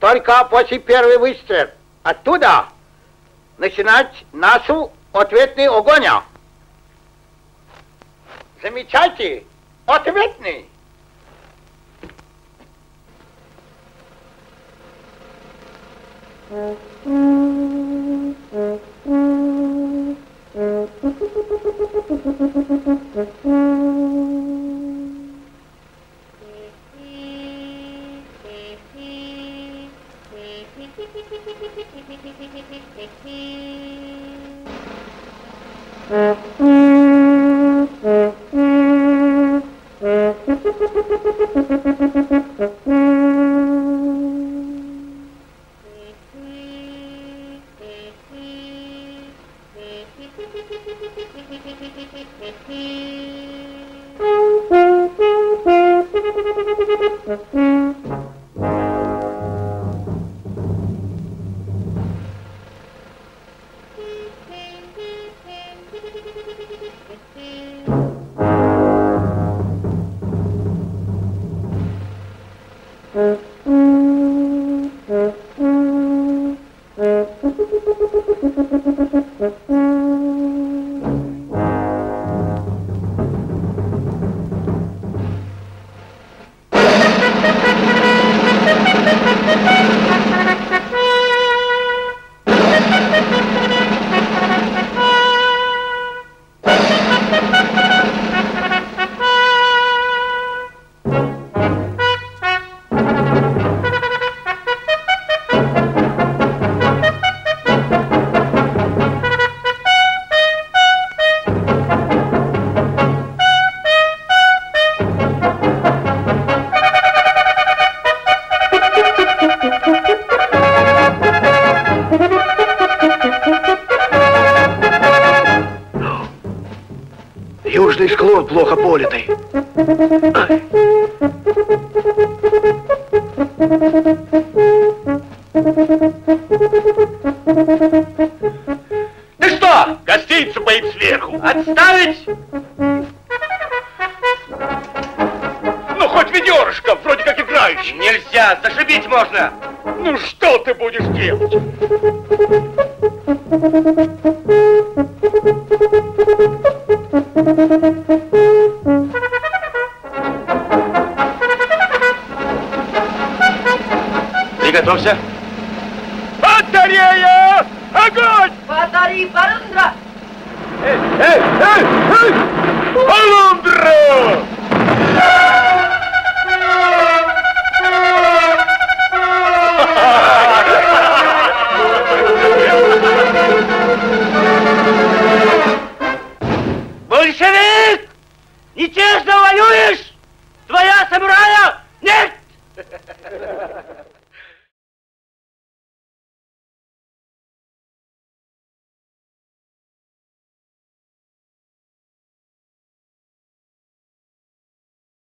только после первый выстрел. Оттуда начинать нашу ответный огонь. Замечайте, ответный. Mm-hmm. Южный склон плохо политый. Ай. Ты что, гостиницу боит сверху? Отставить! Ну, хоть ведерышко, вроде как играющий. Нельзя, зашибить можно. Ну, что ты будешь делать? Приготовься. Батарея! Огонь! Батареи Барандра! Эй, эй, эй! Полундра!